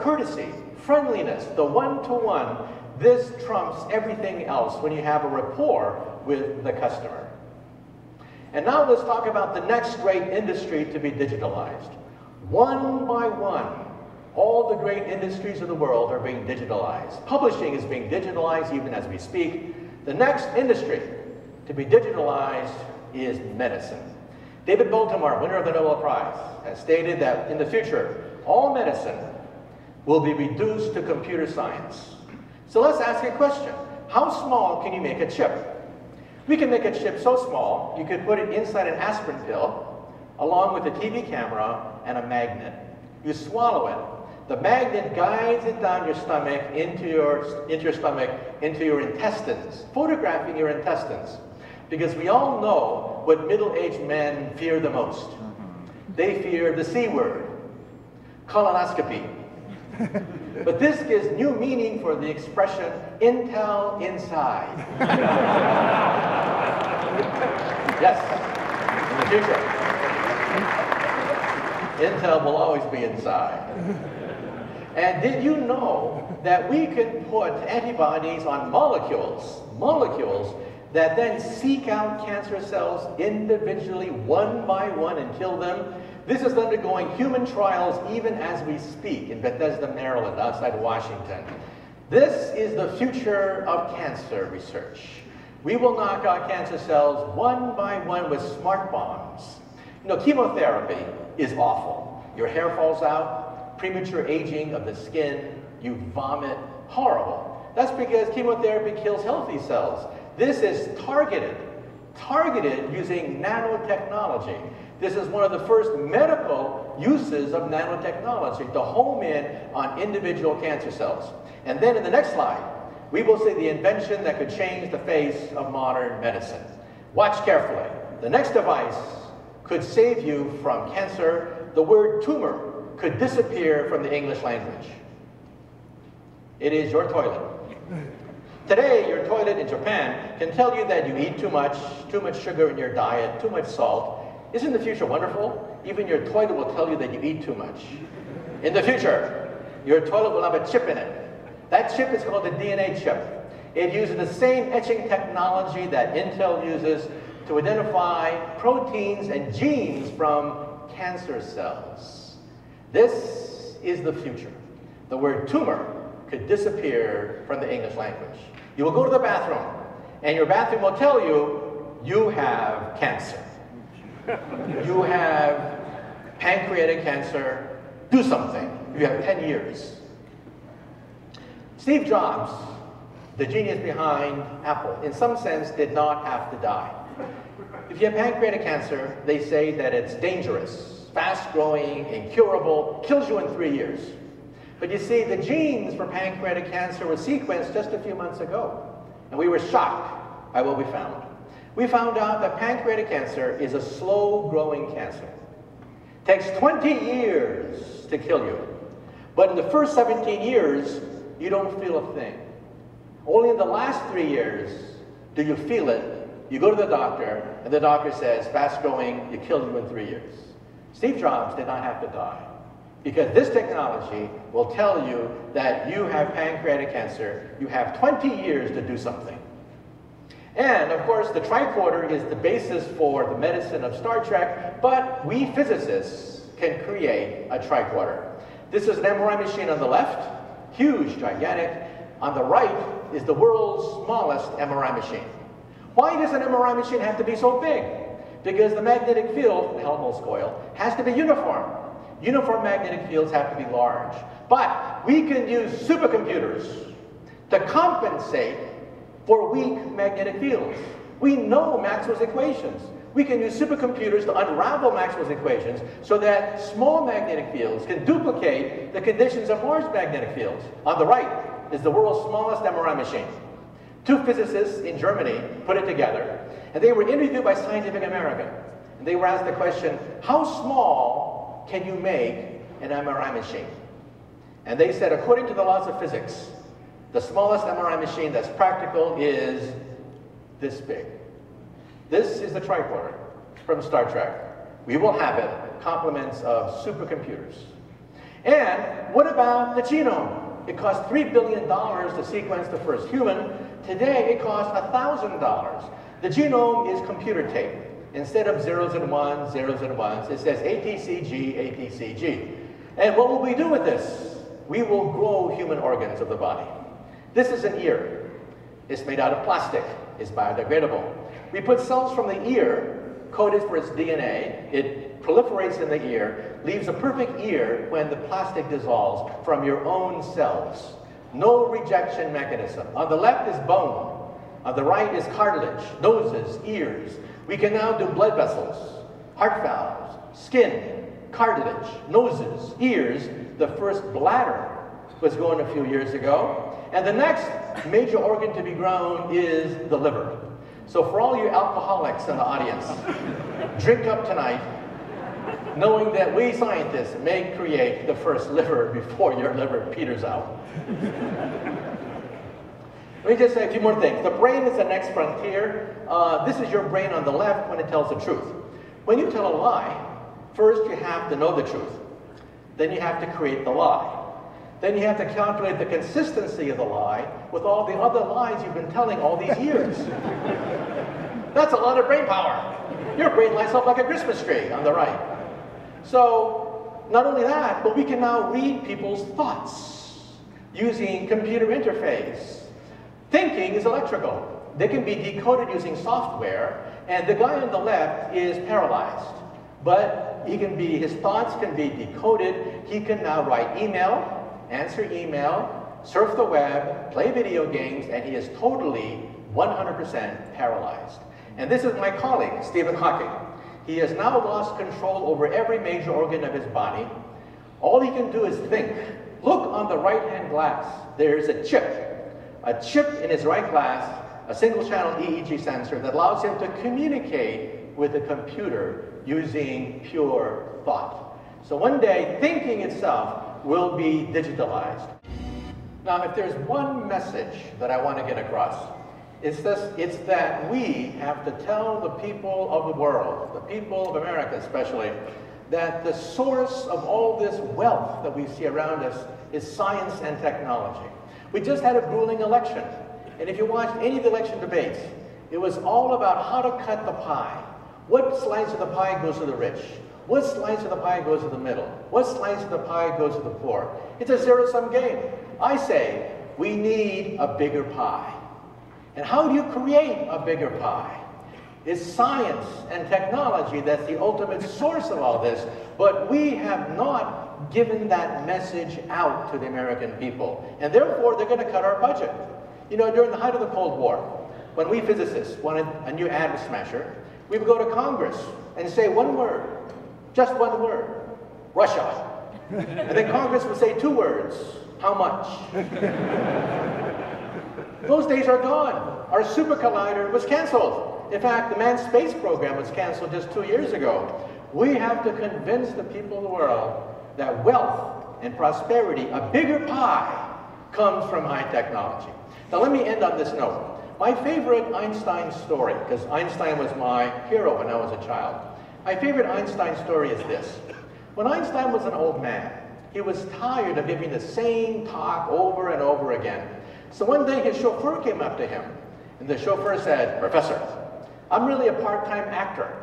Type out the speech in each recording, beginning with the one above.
Courtesy, friendliness, the one-to-one. This trumps everything else when you have a rapport with the customer. And now let's talk about the next great industry to be digitalized. One by one, all the great industries of the world are being digitalized. Publishing is being digitalized even as we speak. The next industry to be digitalized is medicine. David Baltimore, winner of the Nobel Prize, has stated that in the future, all medicine will be reduced to computer science. So let's ask a question. How small can you make a chip? We can make a chip so small, you could put it inside an aspirin pill, along with a TV camera and a magnet. You swallow it. The magnet guides it down your stomach, into your, into your stomach, into your intestines, photographing your intestines. Because we all know what middle-aged men fear the most. Mm-hmm. They fear the C word, colonoscopy. but this gives new meaning for the expression Intel inside. yes, in the future. Intel will always be inside. And did you know that we can put antibodies on molecules, molecules that then seek out cancer cells individually, one by one, and kill them? This is undergoing human trials even as we speak in Bethesda, Maryland, outside Washington. This is the future of cancer research. We will knock out cancer cells one by one with smart bombs. You know, chemotherapy is awful. Your hair falls out, premature aging of the skin, you vomit, horrible. That's because chemotherapy kills healthy cells. This is targeted, targeted using nanotechnology. This is one of the first medical uses of nanotechnology to home in on individual cancer cells. And then in the next slide, we will see the invention that could change the face of modern medicine. Watch carefully. The next device could save you from cancer. The word tumor could disappear from the English language. It is your toilet. Today, your toilet in Japan can tell you that you eat too much, too much sugar in your diet, too much salt, isn't the future wonderful? Even your toilet will tell you that you eat too much. In the future, your toilet will have a chip in it. That chip is called the DNA chip. It uses the same etching technology that Intel uses to identify proteins and genes from cancer cells. This is the future. The word tumor could disappear from the English language. You will go to the bathroom, and your bathroom will tell you you have cancer you have pancreatic cancer, do something. You have 10 years. Steve Jobs, the genius behind Apple, in some sense did not have to die. If you have pancreatic cancer, they say that it's dangerous, fast-growing, incurable, kills you in three years. But you see, the genes for pancreatic cancer were sequenced just a few months ago, and we were shocked by what we found we found out that pancreatic cancer is a slow-growing cancer. It takes 20 years to kill you. But in the first 17 years, you don't feel a thing. Only in the last three years do you feel it. You go to the doctor, and the doctor says, fast-growing, you killed you in three years. Steve Jobs did not have to die. Because this technology will tell you that you have pancreatic cancer. You have 20 years to do something. And of course, the tricorder is the basis for the medicine of Star Trek, but we physicists can create a tricorder. This is an MRI machine on the left, huge, gigantic. On the right is the world's smallest MRI machine. Why does an MRI machine have to be so big? Because the magnetic field, the Helmholtz coil, has to be uniform. Uniform magnetic fields have to be large. But we can use supercomputers to compensate for weak magnetic fields. We know Maxwell's equations. We can use supercomputers to unravel Maxwell's equations so that small magnetic fields can duplicate the conditions of large magnetic fields. On the right is the world's smallest MRI machine. Two physicists in Germany put it together, and they were interviewed by Scientific American. And they were asked the question, how small can you make an MRI machine? And they said, according to the laws of physics, the smallest MRI machine that's practical is this big. This is the tricorder from Star Trek. We will have it, compliments of supercomputers. And what about the genome? It cost $3 billion to sequence the first human. Today, it costs $1,000. The genome is computer tape. Instead of zeros and ones, zeros and ones, it says ATCG, ATCG. And what will we do with this? We will grow human organs of the body. This is an ear. It's made out of plastic. It's biodegradable. We put cells from the ear, coded for its DNA. It proliferates in the ear, leaves a perfect ear when the plastic dissolves from your own cells. No rejection mechanism. On the left is bone. On the right is cartilage, noses, ears. We can now do blood vessels, heart valves, skin, cartilage, noses, ears. The first bladder was grown a few years ago. And the next major organ to be grown is the liver. So for all you alcoholics in the audience, drink up tonight, knowing that we scientists may create the first liver before your liver peters out. Let me just say a few more things. The brain is the next frontier. Uh, this is your brain on the left when it tells the truth. When you tell a lie, first you have to know the truth. Then you have to create the lie. Then you have to calculate the consistency of the lie with all the other lies you've been telling all these years. That's a lot of brain power. Your brain lights up like a Christmas tree on the right. So, not only that, but we can now read people's thoughts using computer interface. Thinking is electrical. They can be decoded using software, and the guy on the left is paralyzed. But he can be, his thoughts can be decoded. He can now write email, answer email, surf the web, play video games, and he is totally 100% paralyzed. And this is my colleague, Stephen Hawking. He has now lost control over every major organ of his body. All he can do is think. Look on the right-hand glass. There's a chip. A chip in his right glass, a single-channel EEG sensor that allows him to communicate with the computer using pure thought. So one day, thinking itself will be digitalized. Now, if there's one message that I want to get across, it's, this, it's that we have to tell the people of the world, the people of America especially, that the source of all this wealth that we see around us is science and technology. We just had a grueling election, and if you watched any of the election debates, it was all about how to cut the pie. What slice of the pie goes to the rich? What slice of the pie goes to the middle? What slice of the pie goes to the poor? It's a zero-sum game. I say, we need a bigger pie. And how do you create a bigger pie? It's science and technology that's the ultimate source of all this, but we have not given that message out to the American people. And therefore, they're going to cut our budget. You know, during the height of the Cold War, when we physicists wanted a new atom smasher, we would go to Congress and say one word, just one word, Russia. And then Congress would say two words, how much? Those days are gone. Our super collider was canceled. In fact, the manned space program was canceled just two years ago. We have to convince the people of the world that wealth and prosperity, a bigger pie, comes from high technology. Now let me end on this note. My favorite Einstein story, because Einstein was my hero when I was a child. My favorite Einstein story is this. When Einstein was an old man, he was tired of giving the same talk over and over again. So one day his chauffeur came up to him, and the chauffeur said, Professor, I'm really a part-time actor.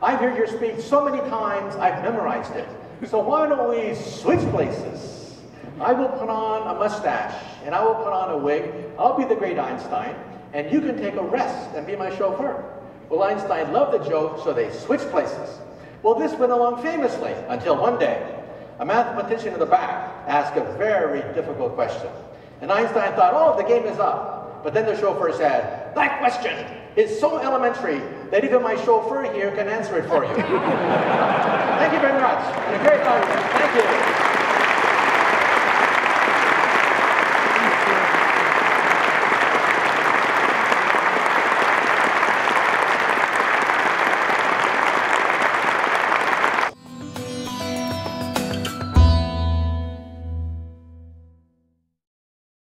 I've heard your speech so many times, I've memorized it. So why don't we switch places? I will put on a mustache, and I will put on a wig. I'll be the great Einstein, and you can take a rest and be my chauffeur. Well, Einstein loved the joke, so they switched places. Well, this went along famously until one day, a mathematician in the back asked a very difficult question. And Einstein thought, oh, the game is up. But then the chauffeur said, that question is so elementary that even my chauffeur here can answer it for you. Thank you very much. You're great audience. Thank you.